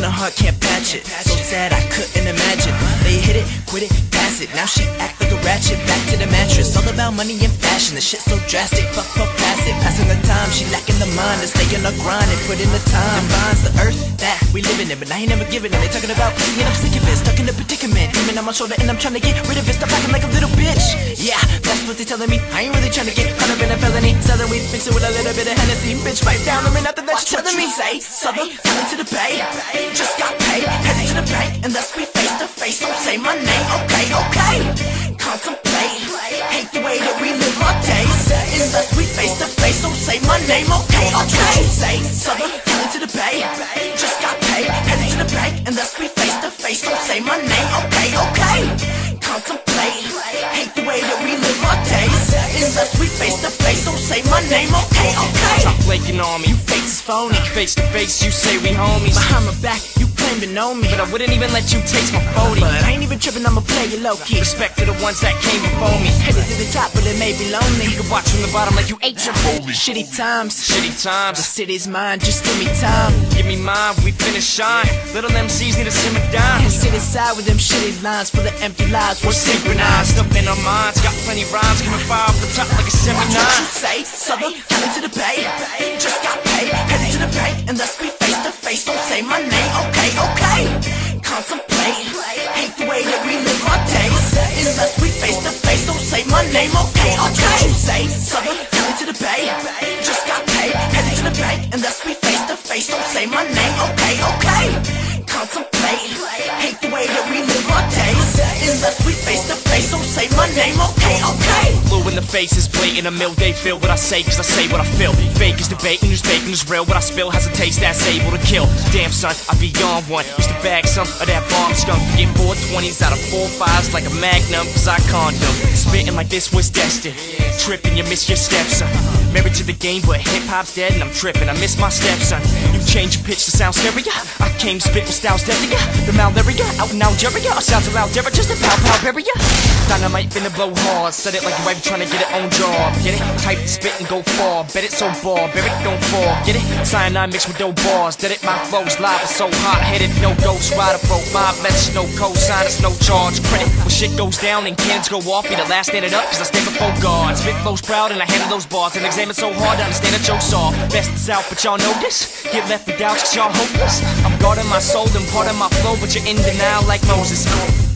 heart can't patch it. So sad I couldn't imagine. They hit it, quit it, pass it. Now she act like a ratchet. Back to the mattress. All about money and fashion. The shit so drastic. Fuck, fuck, pass it. Passing the time. She lacking the mind to stay on the grind and put in the time. Defines the earth that we living in, but I ain't never giving it. They talking about pussy and I'm sick of it. Stuck in a predicament. Demon on my shoulder and I'm trying to get rid of it. Stop acting like what they telling me. I ain't really trying to get caught up in a felony. Southern weed mix it with a little bit of Hennessy. Bitch, pipe down. I mean, nothing that you're telling me. Say, Southern, coming to the bay. Just got paid, headed to the bank, and thus we face to face. Don't say my name, okay, okay. Contemplate, hate the way that we live our days. Unless we face to face, don't say my name, okay, okay. Say, Southern, headed to the bay. Just got paid, headed to the bank, and thus we face to face. Don't say my name, Stop flaking on me, you fakes is phony. Face to face, you say we homies. Behind my back, you claim to know me, But I wouldn't even let you taste my 40. But I ain't even tripping, I'ma play it low key. Respect to the ones that came before me. Headed to the top, but it may be lonely. You can watch from the bottom like you ate your holy. Shitty times, Shitty times. the city's mine, just give me time. give me mine, we finish shine. Little MCs need to simmer down. And sit aside with them shitty lines for the empty lies. We're synchronized up in our minds, got plenty rhymes coming fire off the top like a What you say, Southern, headed to the bay. Unless we face to face, don't say my name, okay, okay. What you say, Southern, headed to the bay. Just got paid, headed to the bank, thus we face to face. Don't say my name, okay, okay. Contemplate, in the face is blatant, a mill they feel what I say, cause I say what I feel. Fake is debating, who's faking is real. What I spill has a taste that's able to kill. Damn son, I be on one. Used to bag some of that bomb skunk. Get 420s out of 4-5s like a magnum, cause I condom. Spitting like this was destined. Tripping, you miss your steps, son. Married to the game, but hip hop's dead and I'm tripping. I miss my steps, son. You change pitch to sound scarier. I came spit with styles deadlier. The malaria out in Algeria. Sounds around there, just a pow pow barrier. Dynamite finna blow hard. Said it like your wife trying to get it on job. Get it? Type spit and go far. Bet it so ball, bet it don't fall. Get it? Cyanide mixed with dope bars. Did it? My flow's live, so hot headed. No ghost rider, bro. My message, no cosign, it's no charge. Credit when shit goes down and cannons go off. Be the last standing up, cause I stand before God. Spit flows proud and I handle those bars. And examine so hard to understand the joke's off. Best is out, but y'all know this. Get left cause y'all hopeless. I'm guarding my soul and part of my flow, but you're in denial like Moses.